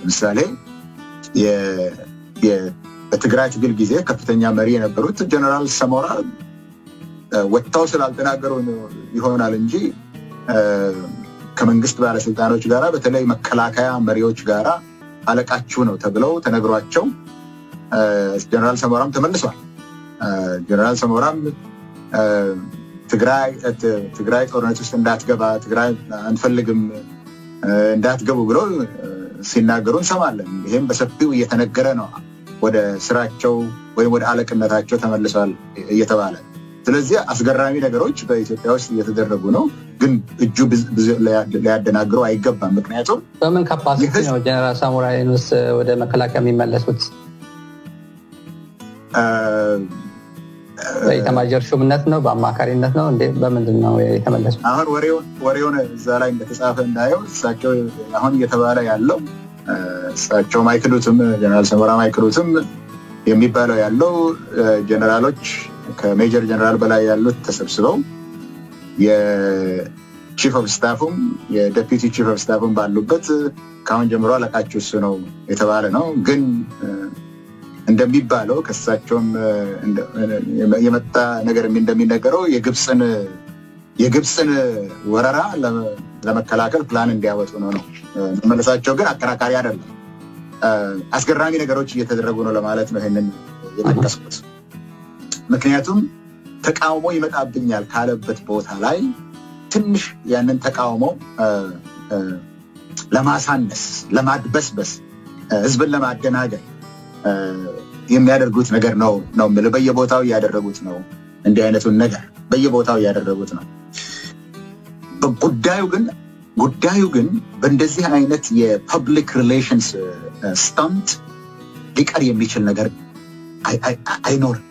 ለምሳሌ በትግራይ ትግል ጊዜ ከፍተኛ መሪ የነበሩት ጀነራል ሰሞራ ወጥተው ስላልተናገሩ ይሆናል እንጂ ከመንግስት ባለስልጣኖች ጋራ በተለይ መከላከያ መሪዎች ጋራ አለቃችሁ ነው ተብለው ተነግሯቸው ጀነራል ሰሞራም ተመልሷል። ጀነራል ሰሞራም ትግራይ ጦርነት ውስጥ እንዳትገባ ትግራይ አንፈልግም እንዳትገቡ ብለው ሲናገሩ እንሰማለን። ይህም በሰፊው እየተነገረ ነው። ወደ ስራቸው ወይም ወደ አለቅነታቸው ተመልሷል እየተባለ ስለዚህ አስገራሚ ነገሮች በኢትዮጵያ ውስጥ እየተደረጉ ነው። ግን እጁ ሊያደናግረው አይገባም። ምክንያቱም በምን capacity ነው ጀነራል ሳሞራ ወደ መከላከያ የሚመለሱት? በኢተማዦር ሹምነት ነው? በአማካሪነት ነው? እንዴ በምንድን ነው የተመለሱት? አሁን ወሬውን እዛ ላይ እንደተጻፈ እንዳየው እሳቸው አሁን እየተባለ ያለው እሳቸው ማይክሉትም ጀነራል ሰሞራ ማይክሉትም የሚባለው ያለው ጀነራሎች ከሜጀር ጀነራል በላይ ያሉት ተሰብስበው የቺፍ ኦፍ ስታፉም የዴፒቲ ቺፍ ኦፍ ስታፉም ባሉበት ከአሁን ጀምሮ አለቃችሁ እሱ ነው የተባለ ነው። ግን እንደሚባለው ከእሳቸውም የመጣ ነገር እንደሚነገረው የግብፅን የግብፅን ወረራ ለመከላከል ፕላን እንዲያወጡ ነው ነው መመለሳቸው ግን አከራካሪ አይደለም። አስገራሚ ነገሮች እየተደረጉ ነው ለማለት ነው ይህንን የጠቀስኩት። ምክንያቱም ተቃውሞ ይመጣብኛል ካለበት ቦታ ላይ ትንሽ ያንን ተቃውሞ ለማሳነስ፣ ለማድበስበስ፣ ህዝብን ለማደናገር የሚያደርጉት ነገር ነው ነው የምልህ። በየቦታው እያደረጉት ነው። እንዲህ አይነቱን ነገር በየቦታው እያደረጉት ነው። ጉዳዩ ግን ጉዳዩ ግን በእንደዚህ አይነት የ public relations stunt ሊቀር የሚችል ነገር አይኖርም።